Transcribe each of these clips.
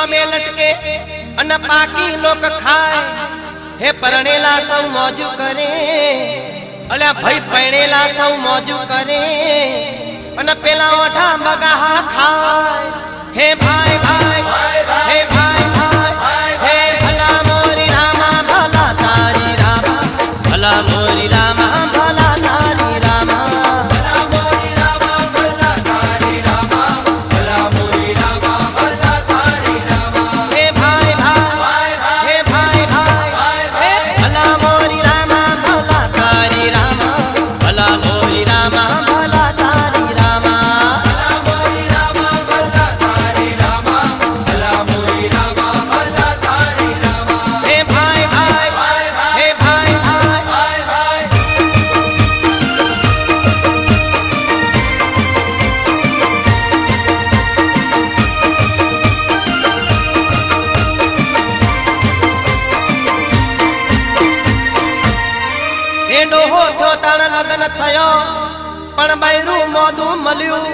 ટીવીઓ में लटके અન પાકી લોક ખાય હે પરણેલા સૌ મોજુ કરે અલ્યા ભાઈ પરણેલા સૌ મોજુ કરે અને પેલા ઓઠા બગાહા ખાય હે ભાઈ ભાઈ લગ્ન થયો, પણ બૈરું મોદું મળ્યું.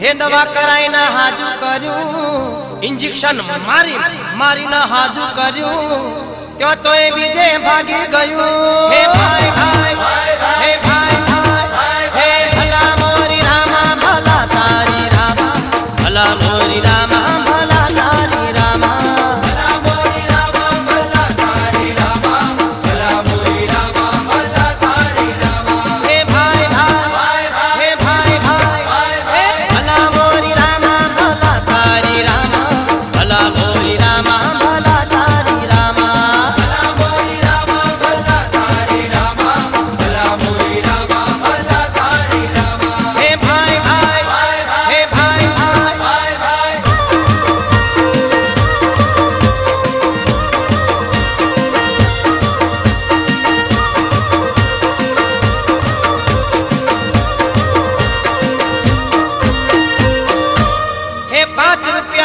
હે દવા કરાઈને હાજુ કર્યું, ઇન્જેક્શન મારી, મારીને હાજુ કર્યું. ત્યાં તો એ બીજે ભાગી ગયું. હે ભાઈ ભાઈ.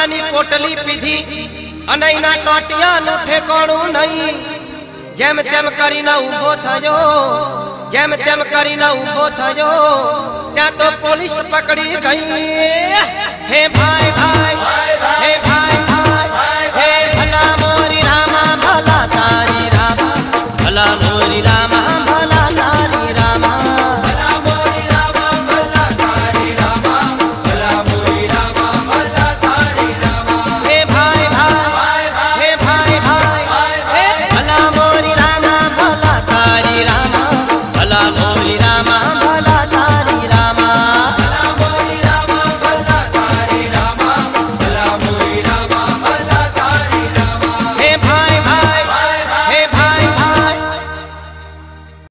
પીવાની પોટલી પીધી અનૈના ટોટિયાનું ઠેકાણું નહીં જેમ તેમ કરીને ઊભો થયો જેમ તેમ કરીને ઊભો થયો ત્યાં તો પોલીસ પકડી ગઈ હે ભાઈ ભાઈ હે ભાઈ ભાઈ હે ભલા મોરી રામા ભલા તારી રામા ભલા મોરી રામા